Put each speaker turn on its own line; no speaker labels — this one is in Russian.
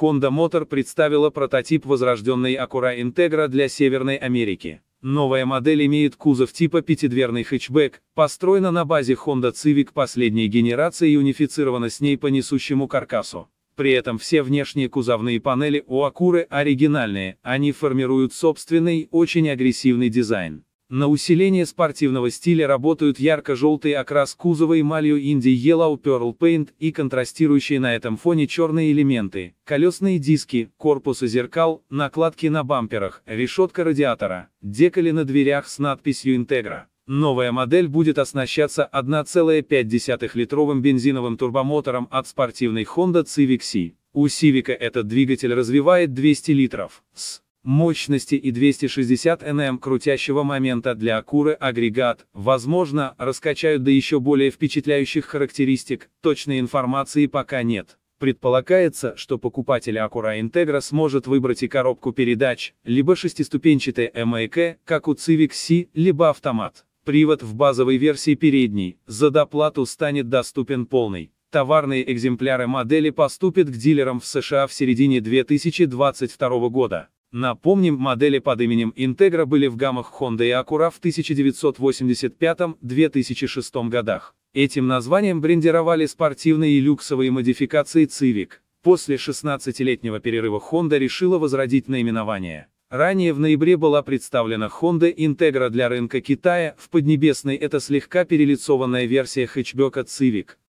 Honda Motor представила прототип возрожденной Acura Integra для Северной Америки. Новая модель имеет кузов типа пятидверный хэтчбэк, построена на базе Honda Civic последней генерации и унифицирована с ней по несущему каркасу. При этом все внешние кузовные панели у Акуры оригинальные, они формируют собственный, очень агрессивный дизайн. На усиление спортивного стиля работают ярко-желтый окрас кузова эмалью Indie Yellow Pearl Paint и контрастирующие на этом фоне черные элементы, колесные диски, корпусы зеркал, накладки на бамперах, решетка радиатора, декали на дверях с надписью Integra. Новая модель будет оснащаться 1,5-литровым бензиновым турбомотором от спортивной Honda Civic C. У Civic этот двигатель развивает 200 литров с мощности и 260 Нм крутящего момента для Акуры агрегат, возможно, раскачают до еще более впечатляющих характеристик, точной информации пока нет. Предполагается, что покупатель Acura Integra сможет выбрать и коробку передач, либо шестиступенчатый MAK, как у Civic C, либо автомат. Привод в базовой версии передней, за доплату станет доступен полный. Товарные экземпляры модели поступят к дилерам в США в середине 2022 года. Напомним, модели под именем Integra были в гаммах Honda и Acura в 1985-2006 годах. Этим названием брендировали спортивные и люксовые модификации Civic. После 16-летнего перерыва Honda решила возродить наименование. Ранее в ноябре была представлена Honda Integra для рынка Китая, в Поднебесной это слегка перелицованная версия хэтчбека Civic.